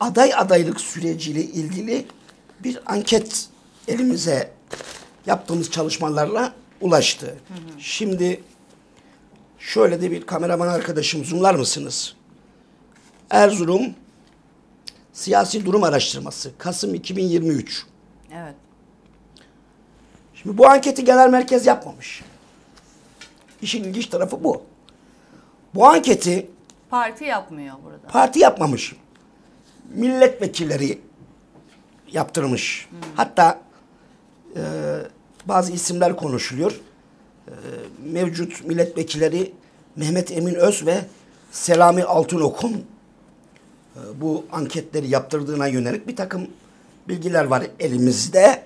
aday adaylık süreciyle ilgili bir anket elimize yaptığımız çalışmalarla ulaştı. Şimdi şöyle de bir kameraman arkadaşım zoomlar mısınız? Erzurum Siyasi Durum Araştırması Kasım 2023. Evet. Şimdi bu anketi genel merkez yapmamış. İşin ilginç tarafı bu. Bu anketi Parti yapmıyor burada. parti yapmamış. Milletvekilleri yaptırmış. Hatta e, bazı isimler konuşuluyor. E, mevcut milletvekilleri Mehmet Emin Öz ve Selami Altınok'un e, bu anketleri yaptırdığına yönelik bir takım bilgiler var elimizde.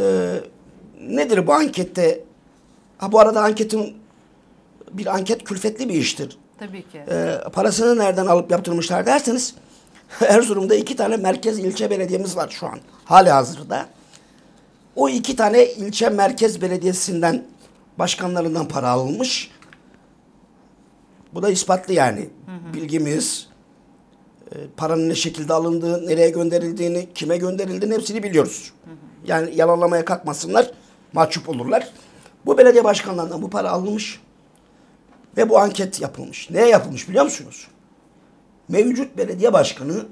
E, nedir bu ankette? Ha bu arada anketin bir anket külfetli bir iştir Tabii ki. e, parasını nereden alıp yaptırmışlar derseniz Erzurum'da iki tane merkez ilçe belediyemiz var şu an hali hazırda. O iki tane ilçe merkez belediyesinden başkanlarından para alınmış. Bu da ispatlı yani. Bilgimiz, e, paranın ne şekilde alındığı, nereye gönderildiğini, kime gönderildiğini hepsini biliyoruz. Yani yalanlamaya kalkmasınlar, mahcup olurlar. Bu belediye başkanlarından bu para alınmış. Ve bu anket yapılmış. Neye yapılmış biliyor musunuz? Mevcut belediye başkanı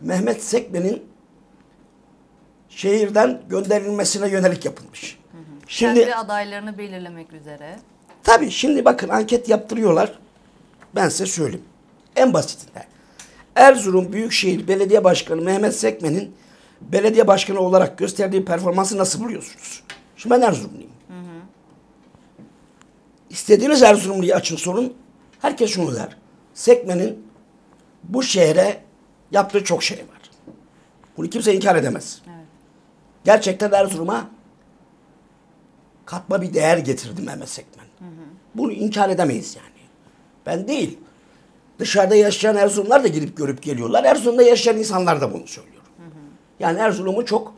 Mehmet Sekmen'in şehirden gönderilmesine yönelik yapılmış. Şimdi Kendi adaylarını belirlemek üzere. tabii şimdi bakın anket yaptırıyorlar. Ben size söyleyeyim. En basitinden. Erzurum Büyükşehir Belediye Başkanı Mehmet Sekmen'in belediye başkanı olarak gösterdiği performansı nasıl buluyorsunuz? Şimdi ben Erzurumluyum. İstediğiniz Erzurumlu'yu açın sorun. Herkes şunu der. Sekmen'in bu şehre yaptığı çok şey var. Bunu kimse inkar edemez. Evet. Gerçekten Erzurum'a katma bir değer getirdi Mehmet Sekmen. Bunu inkar edemeyiz yani. Ben değil. Dışarıda yaşayan Erzurumlar da gidip görüp geliyorlar. Erzurum'da yaşayan insanlar da bunu söylüyor. Yani Erzurum'u çok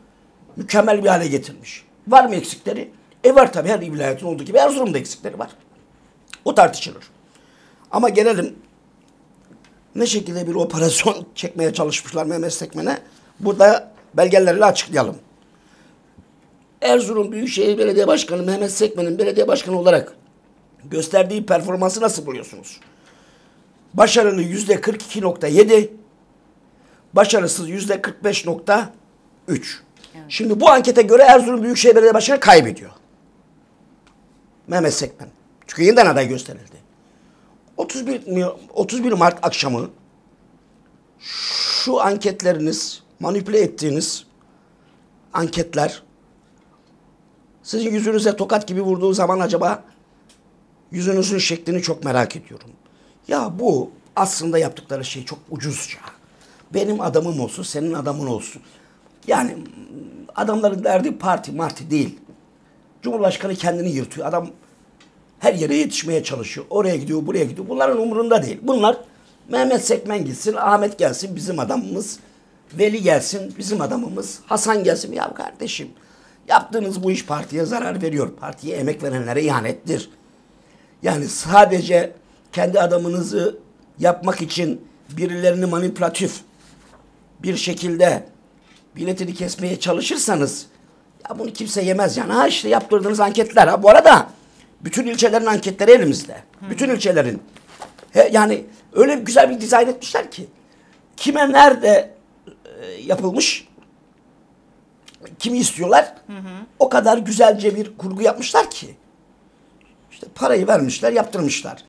mükemmel bir hale getirmiş. Var mı eksikleri? E var tabii her vilayetin olduğu gibi Erzurum'da eksikleri var. O tartışılır. Ama gelelim ne şekilde bir operasyon çekmeye çalışmışlar Mehmet Sekmen'e. Burada belgelerle açıklayalım. Erzurum Büyükşehir Belediye Başkanı Mehmet Sekmen'in belediye başkanı olarak gösterdiği performansı nasıl buluyorsunuz? Başarılı yüzde 42.7, başarısız yüzde 45.3. Şimdi bu ankete göre Erzurum Büyükşehir Belediye Başkanı kaybediyor. Mehmet Sekmen. Çünkü yeniden aday gösterildi. 31, Mi- 31 Mart akşamı şu anketleriniz, manipüle ettiğiniz anketler sizin yüzünüze tokat gibi vurduğu zaman acaba yüzünüzün şeklini çok merak ediyorum. Ya bu aslında yaptıkları şey çok ucuzca. Benim adamım olsun, senin adamın olsun. Yani adamların derdi parti marti değil. Cumhurbaşkanı kendini yırtıyor. Adam her yere yetişmeye çalışıyor. Oraya gidiyor, buraya gidiyor. Bunların umurunda değil. Bunlar Mehmet Sekmen gitsin, Ahmet gelsin bizim adamımız. Veli gelsin bizim adamımız. Hasan gelsin. Ya kardeşim yaptığınız bu iş partiye zarar veriyor. Partiye emek verenlere ihanettir. Yani sadece kendi adamınızı yapmak için birilerini manipülatif bir şekilde biletini kesmeye çalışırsanız ya bunu kimse yemez yani. Ha işte yaptırdığınız anketler. Ha bu arada bütün ilçelerin anketleri elimizde. Bütün ilçelerin. He, yani öyle güzel bir dizayn etmişler ki kime nerede e, yapılmış kimi istiyorlar o kadar güzelce bir kurgu yapmışlar ki işte parayı vermişler yaptırmışlar.